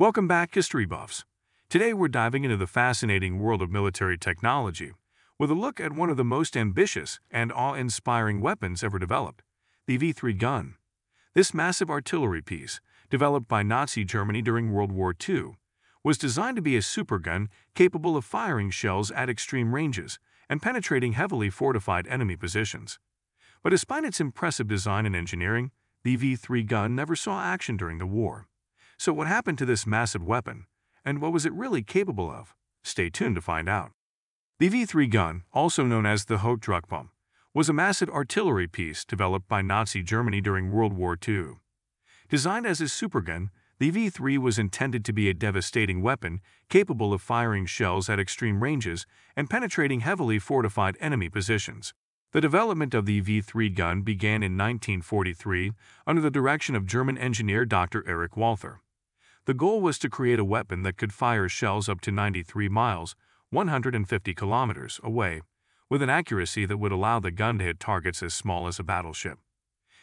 Welcome back, history buffs. Today we're diving into the fascinating world of military technology with a look at one of the most ambitious and awe-inspiring weapons ever developed, the V-3 gun. This massive artillery piece, developed by Nazi Germany during World War II, was designed to be a supergun capable of firing shells at extreme ranges and penetrating heavily fortified enemy positions. But despite its impressive design and engineering, the V-3 gun never saw action during the war. So what happened to this massive weapon, and what was it really capable of? Stay tuned to find out. The V-3 gun, also known as the Hochdruckpumpe, was a massive artillery piece developed by Nazi Germany during World War II. Designed as a supergun, the V-3 was intended to be a devastating weapon capable of firing shells at extreme ranges and penetrating heavily fortified enemy positions. The development of the V-3 gun began in 1943 under the direction of German engineer Dr. Erich Walther. The goal was to create a weapon that could fire shells up to 93 miles, 150 kilometers, away, with an accuracy that would allow the gun to hit targets as small as a battleship.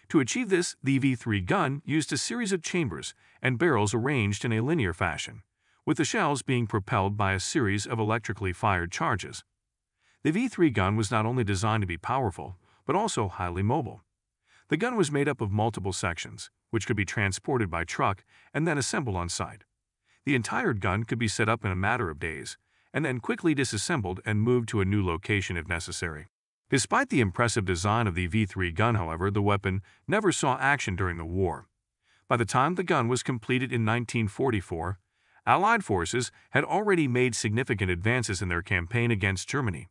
To achieve this, the V-3 gun used a series of chambers and barrels arranged in a linear fashion, with the shells being propelled by a series of electrically fired charges. The V-3 gun was not only designed to be powerful, but also highly mobile. The gun was made up of multiple sections, which could be transported by truck and then assembled on site. The entire gun could be set up in a matter of days, and then quickly disassembled and moved to a new location if necessary. Despite the impressive design of the V-3 gun, however, the weapon never saw action during the war. By the time the gun was completed in 1944, Allied forces had already made significant advances in their campaign against Germany.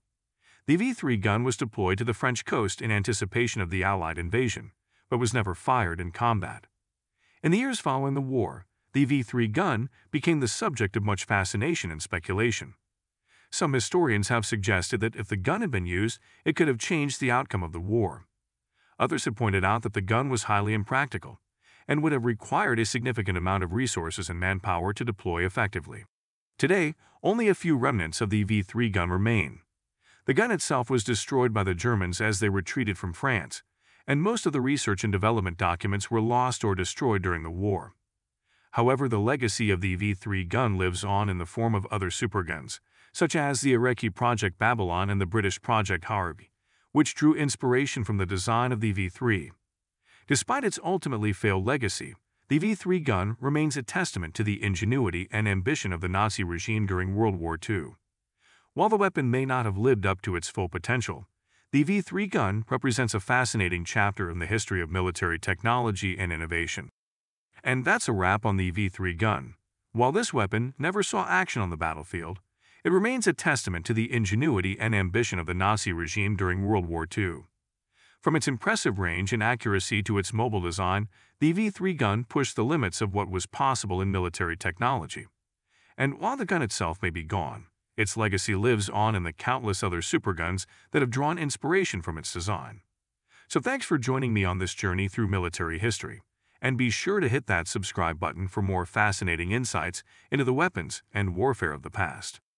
The V-3 gun was deployed to the French coast in anticipation of the Allied invasion, but was never fired in combat. In the years following the war, the V-3 gun became the subject of much fascination and speculation. Some historians have suggested that if the gun had been used, it could have changed the outcome of the war. Others have pointed out that the gun was highly impractical and would have required a significant amount of resources and manpower to deploy effectively. Today, only a few remnants of the V-3 gun remain, the gun itself was destroyed by the Germans as they retreated from France, and most of the research and development documents were lost or destroyed during the war. However, the legacy of the V-3 gun lives on in the form of other superguns, such as the Iraqi Project Babylon and the British Project Harvey, which drew inspiration from the design of the V-3. Despite its ultimately failed legacy, the V-3 gun remains a testament to the ingenuity and ambition of the Nazi regime during World War II. While the weapon may not have lived up to its full potential, the V-3 gun represents a fascinating chapter in the history of military technology and innovation. And that's a wrap on the V-3 gun. While this weapon never saw action on the battlefield, it remains a testament to the ingenuity and ambition of the Nazi regime during World War II. From its impressive range and accuracy to its mobile design, the V-3 gun pushed the limits of what was possible in military technology. And while the gun itself may be gone, its legacy lives on in the countless other superguns that have drawn inspiration from its design. So thanks for joining me on this journey through military history, and be sure to hit that subscribe button for more fascinating insights into the weapons and warfare of the past.